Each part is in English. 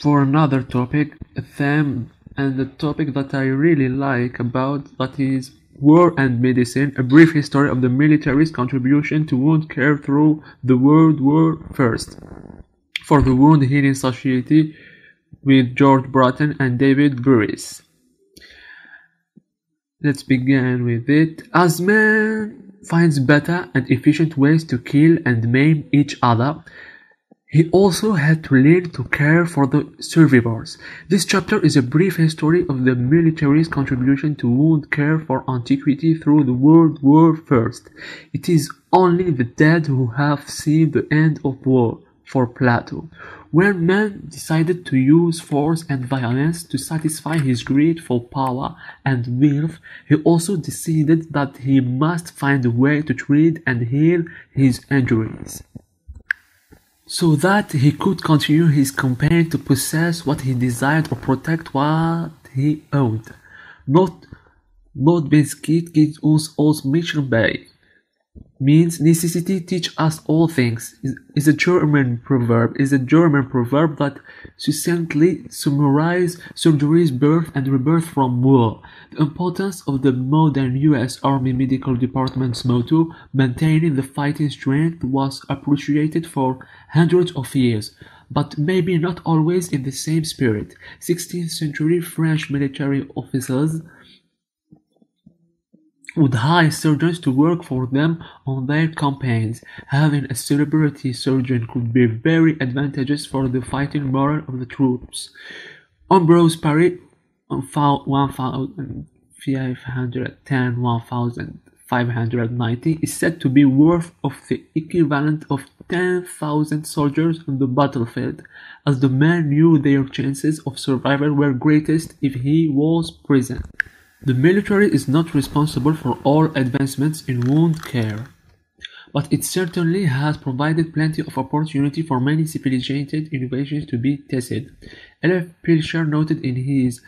For another topic, a theme and a topic that I really like about that is war and medicine, a brief history of the military's contribution to wound care through the World War First. For the Wound Healing Society with George Broughton and David Burris. Let's begin with it. As man finds better and efficient ways to kill and maim each other, he also had to learn to care for the survivors. This chapter is a brief history of the military's contribution to wound care for antiquity through the World War First. It is only the dead who have seen the end of war for Plato. When man decided to use force and violence to satisfy his greed for power and wealth, he also decided that he must find a way to treat and heal his injuries so that he could continue his campaign to possess what he desired or protect what he owned. Not not Beskid gives us Mission Bay means necessity teach us all things is, a German proverb is a German proverb that succinctly summarizes surgery's birth and rebirth from war. The importance of the modern US Army Medical Department's motto, maintaining the fighting strength, was appreciated for hundreds of years, but maybe not always in the same spirit. 16th century French military officers would hire surgeons to work for them on their campaigns. Having a celebrity surgeon could be very advantageous for the fighting morale of the troops. Ambrose Paré, 1510-1590, is said to be worth of the equivalent of 10,000 soldiers on the battlefield, as the man knew their chances of survival were greatest if he was present. The military is not responsible for all advancements in wound care, but it certainly has provided plenty of opportunity for many civilizated innovations to be tested. L. F. Pilcher noted in his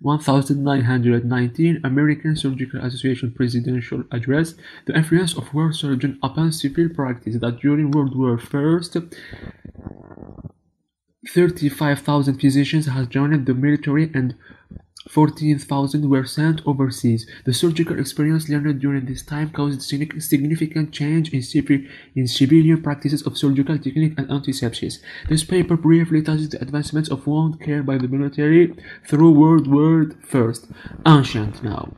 1919 American Surgical Association presidential address the influence of war surgeons upon civil practice that during World War I 35,000 physicians had joined the military and 14,000 were sent overseas. The surgical experience learned during this time caused significant change in, in civilian practices of surgical technique and antisepsis. This paper briefly touches the advancements of wound care by the military through World War I. Ancient now.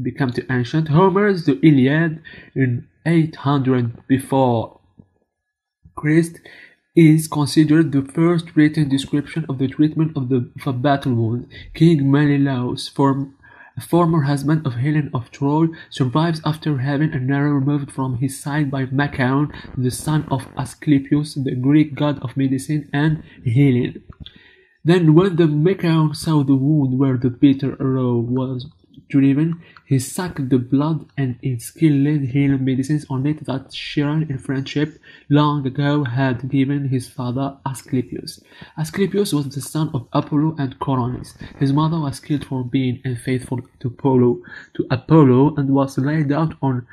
Become to ancient. Homer's The Iliad in 800 before Christ is considered the first written description of the treatment of, the, of a battle wound. King Menelaus, form, former husband of Helen of Troy, survives after having an arrow removed from his side by Machaon, the son of Asclepius, the Greek god of medicine and healing. Then when the Machaon saw the wound where the bitter arrow was driven, he sucked the blood and instilled healing medicines on it that Chiron in friendship long ago had given his father Asclepius. Asclepius was the son of Apollo and Coronis. His mother was killed for being unfaithful to Apollo, to Apollo and was laid out on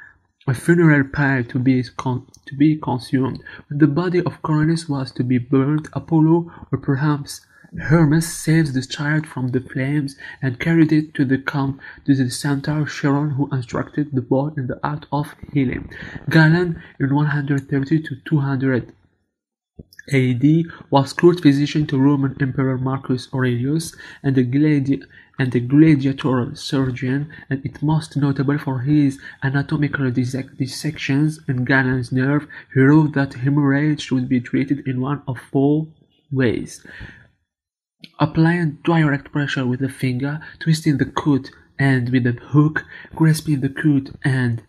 a funeral pyre to be con- to be consumed. When the body of Coronis was to be burned, Apollo, or perhaps Hermes saves the child from the flames and carried it to the camp to the centaur Chiron who instructed the boy in the art of healing. Galen in 130 to 200 AD was court physician to Roman Emperor Marcus Aurelius and a, gladi- and a gladiatorial surgeon, and it most notable for his anatomical dissec- dissections in Galen's nerve. He wrote that hemorrhage should be treated in one of four ways Applying direct pressure with the finger, twisting the cut end with a hook, grasping the cut end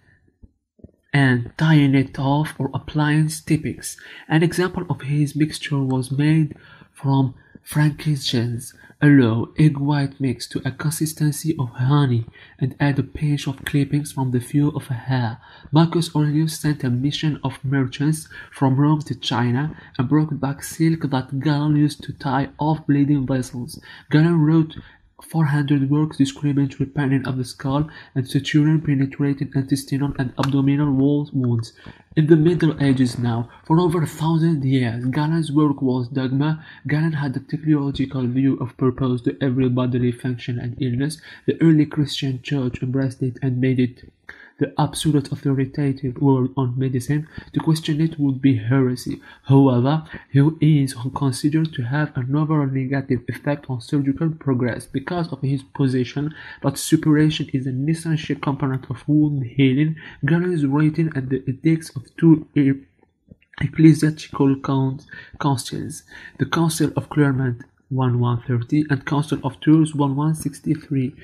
and tying it off or applying styptics. An example of his mixture was made from frankincense, aloe egg white mix to a consistency of honey and add a pinch of clippings from the fur of a hare. Marcus Aurelius sent a mission of merchants from Rome to China and brought back silk that Galen used to tie off bleeding vessels. Galen wrote 400 works describing trepanning of the skull and suturing penetrating intestinal and abdominal wall wounds. In the Middle Ages now, for over a thousand years, Galen's work was dogma. Galen had a theological view of purpose to every bodily function and illness. The early Christian church embraced it and made it the absolute authoritative word on medicine, to question it would be heresy. However, he is considered to have an overall negative effect on surgical progress because of his position that suppuration is an essential component of wound healing. Galen's writing and the edicts of two ecclesiastical councils, the Council of Clermont 1130 and Council of Tours 1163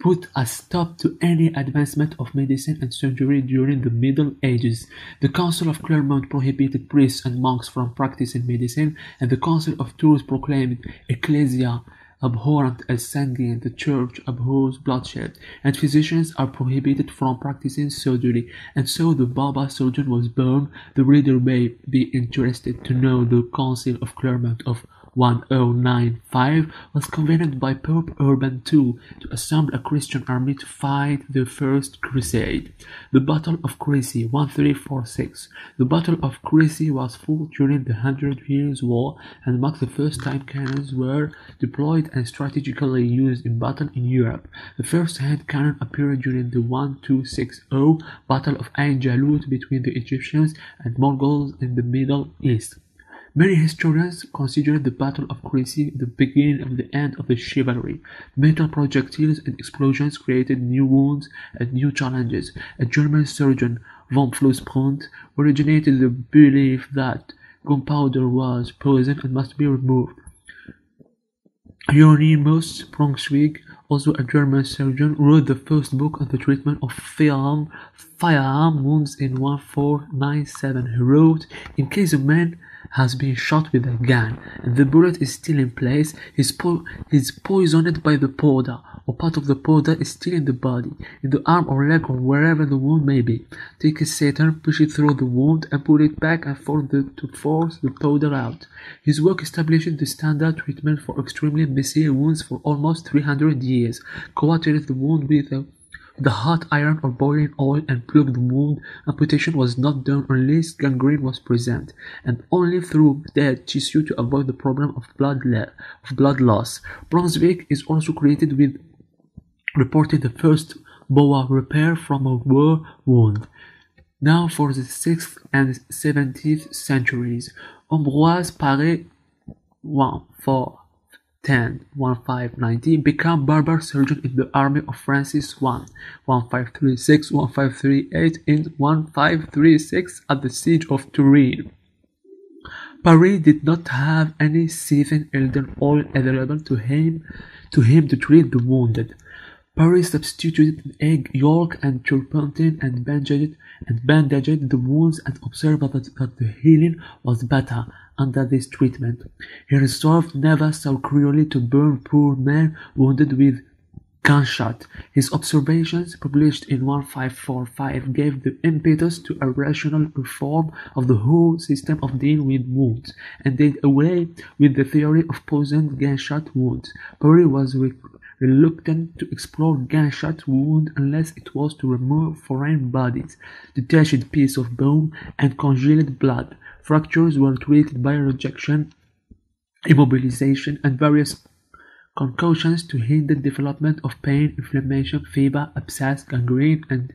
put a stop to any advancement of medicine and surgery during the Middle Ages. The Council of Clermont prohibited priests and monks from practicing medicine, and the Council of Tours proclaimed ecclesia abhorrent as sanguine, the church abhors bloodshed, and physicians are prohibited from practicing surgery, and so the barber surgeon was born. The reader may be interested to know the Council of Clermont of 1095 was convened by Pope Urban II to assemble a Christian army to fight the First Crusade. The Battle of Crécy 1346 The Battle of Crécy was fought during the Hundred Years' War and marked the first time cannons were deployed and strategically used in battle in Europe. The first hand cannon appeared during the 1260 Battle of Ain Jalut between the Egyptians and Mongols in the Middle East. Many historians consider the Battle of Crécy the beginning of the end of the chivalry. Metal projectiles and explosions created new wounds and new challenges. A German surgeon, von Flussbrunt, originated the belief that gunpowder was poison and must be removed. Hieronymus Brunswick, also a German surgeon, wrote the first book on the treatment of firearm, firearm wounds in 1497. He wrote, In case a man has been shot with a gun and the bullet is still in place, he's, po- he's poisoned by the powder, or part of the powder is still in the body, in the arm or leg or wherever the wound may be. Take a satyr, push it through the wound, and put it back and forth to force the powder out. His work established the standard treatment for extremely messy wounds for almost 300 years. Coated the wound with a the hot iron or boiling oil and plug the wound. Amputation was not done unless gangrene was present, and only through dead tissue to avoid the problem of blood, of blood loss. Brunswick is also credited with reporting the first bowel repair from a war wound. Now for the 6th and 17th centuries, Ambroise Paré 1 4 10 1590 became barber surgeon in the army of Francis I 1536 1538 and 1536 at the siege of Turin. Paré did not have any seething elder oil available to him to him to treat the wounded. Paré substituted egg yolk and turpentine and bandaged, and bandaged the wounds and observed that, that the healing was better under this treatment. He resolved never so cruelly to burn poor men wounded with gunshot. His observations, published in 1545, gave the impetus to a rational reform of the whole system of dealing with wounds, and did away with the theory of poisoned gunshot wounds. Paré was re reluctant to explore gunshot wound unless it was to remove foreign bodies, detached piece of bone, and congealed blood. Fractures were treated by rejection, immobilization, and various concoctions to hinder development of pain, inflammation, fever, abscess, gangrene, and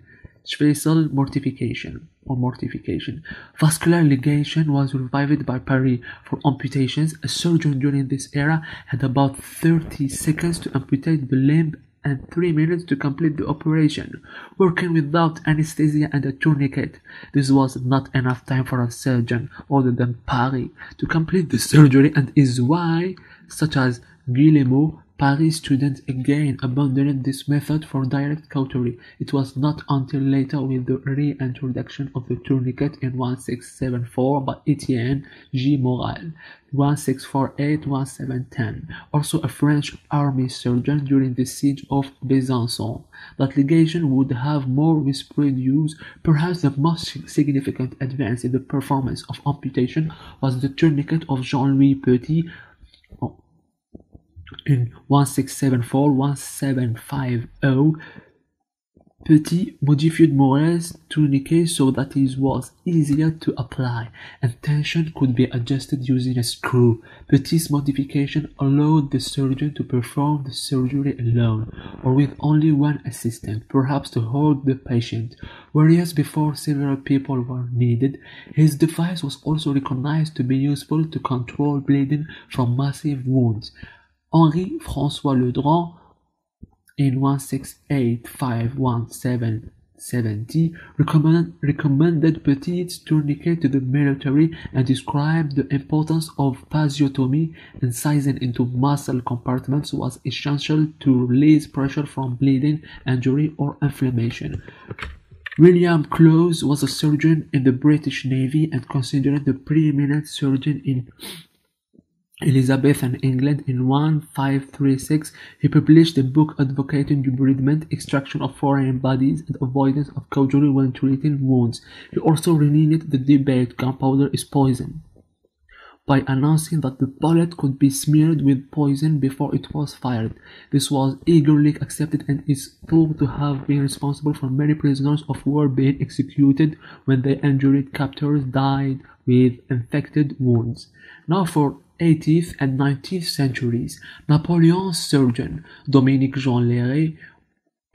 vessel mortification or mortification. Vascular ligation was revived by Paré for amputations. A surgeon during this era had about 30 seconds to amputate the limb and 3 minutes to complete the operation, working without anesthesia and a tourniquet. This was not enough time for a surgeon other than Paré to complete the surgery and is why, such as Guillemeau, Paré's students again abandoned this method for direct cautery. It was not until later with the reintroduction of the tourniquet in 1674 by Etienne G. Morel, 1648-1710, also a French army surgeon during the siege of Besançon. That ligation would have more widespread use. Perhaps the most significant advance in the performance of amputation was the tourniquet of Jean-Louis Petit in 1674-1750, Petit modified Morel's tourniquet so that it was easier to apply, and tension could be adjusted using a screw. Petit's modification allowed the surgeon to perform the surgery alone, or with only one assistant, perhaps to hold the patient. Whereas before several people were needed, his device was also recognized to be useful to control bleeding from massive wounds. Henri François Le Dran in 1685-1770 recommend, recommended Petit's tourniquet to the military and described the importance of fasciotomy incising into muscle compartments was essential to release pressure from bleeding, injury, or inflammation. William Clowes was a surgeon in the British Navy and considered the preeminent surgeon in Elizabethan England in 1536, he published a book advocating debridement, extraction of foreign bodies, and avoidance of cautery when treating wounds. He also renamed the debate gunpowder is poison by announcing that the bullet could be smeared with poison before it was fired. This was eagerly accepted and is thought to have been responsible for many prisoners of war being executed when their injured captors died with infected wounds. Now for 18th and 19th centuries, Napoleon's surgeon Dominique Jean Larrey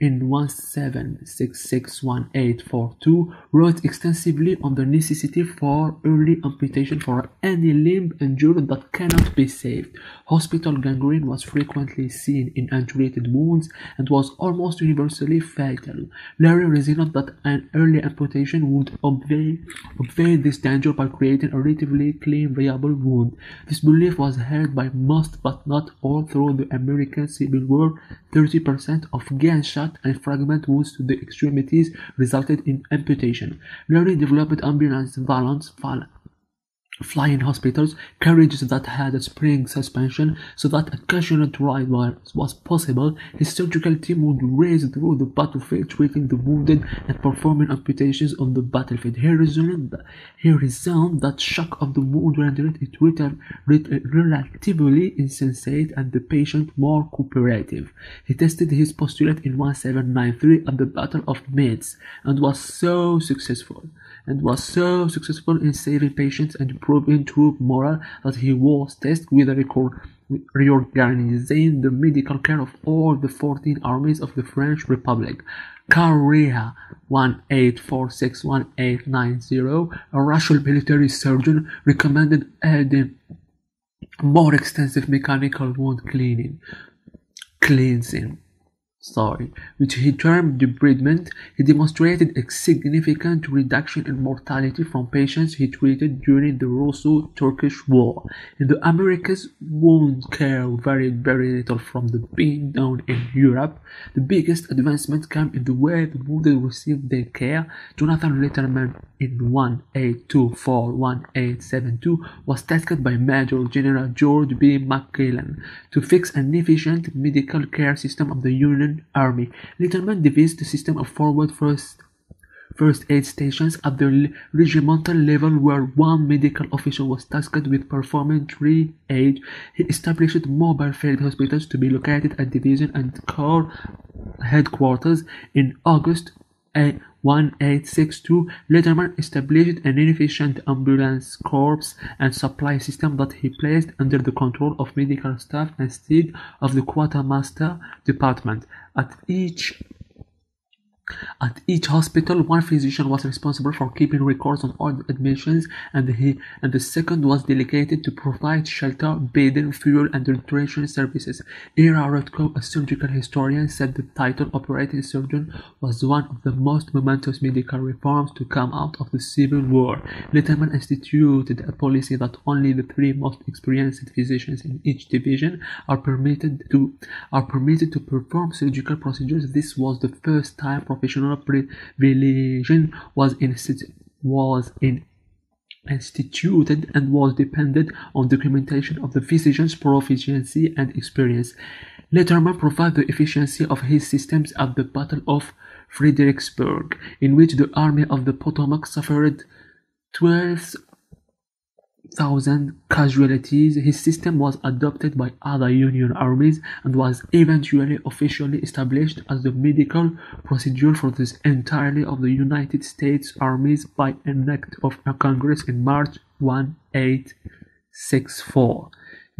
in 17661842 wrote extensively on the necessity for early amputation for any limb injured that cannot be saved. Hospital gangrene was frequently seen in untreated wounds and was almost universally fatal. Larrey reasoned that an early amputation would obviate, obviate this danger by creating a relatively clean, viable wound. This belief was held by most but not all through the American Civil War. 30% of gunshot and fragment wounds to the extremities resulted in amputation. Larrey developed ambulance volantes, flying hospitals, carriages that had a spring suspension so that a occasional ride was possible. His surgical team would race through the battlefield, treating the wounded and performing amputations on the battlefield. He reasoned, he reasoned that shock of the wound rendered it relatively insensate and the patient more cooperative. He tested his postulate in 1793 at the Battle of Metz and was so successful and was so successful in saving patients and improving troop morale that he was tasked with reorganizing the medical care of all the 14 armies of the French Republic. Carrea 18461890, a Russian military surgeon, recommended adding more extensive mechanical wound cleaning, cleansing sorry, which he termed debridement, he demonstrated a significant reduction in mortality from patients he treated during the Russo-Turkish War. In the Americas, wound care varied very little from the being done in Europe. The biggest advancement came in the way the wounded received their care. Jonathan Letterman in 1824-1872 was tasked by Major General George B. McClellan to fix an efficient medical care system of the Union Army. Letterman devised a system of forward first first aid stations at the regimental level where one medical official was tasked with performing tree aid. He established mobile field hospitals to be located at division and corps headquarters in August eh, 1862. Letterman established an efficient ambulance corps and supply system that he placed under the control of medical staff instead of the quartermaster department. At each at each hospital, one physician was responsible for keeping records on all admissions, and he and the second was delegated to provide shelter, bedding, fuel, and nutrition services. Ira Rutkow, a surgical historian, said the title operating surgeon was one of the most momentous medical reforms to come out of the Civil War. Letterman instituted a policy that only the three most experienced physicians in each division are permitted to are permitted to perform surgical procedures. This was the first time professional privilege was, was in instituted and was dependent on documentation of the physician's proficiency and experience. Letterman proved the efficiency of his systems at the Battle of Fredericksburg, in which the Army of the Potomac suffered 12 thousand casualties. His system was adopted by other Union armies and was eventually officially established as the medical procedure for this entirely of the United States armies by an act of Congress in March 1864.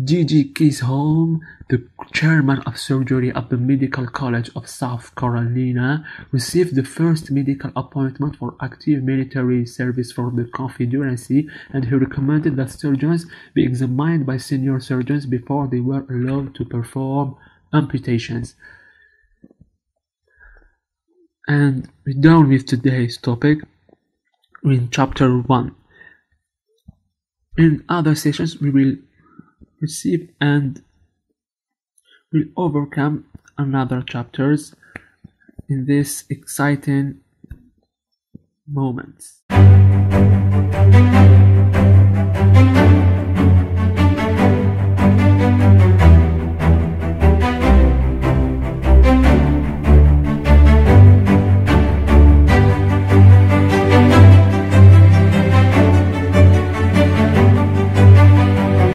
G. G. Chisolm, the chairman of surgery at the Medical College of South Carolina, received the first medical appointment for active military service for the Confederacy, and he recommended that surgeons be examined by senior surgeons before they were allowed to perform amputations. And we're done with today's topic in chapter 1. In other sessions, we will receive and will overcome another chapters in this exciting moments.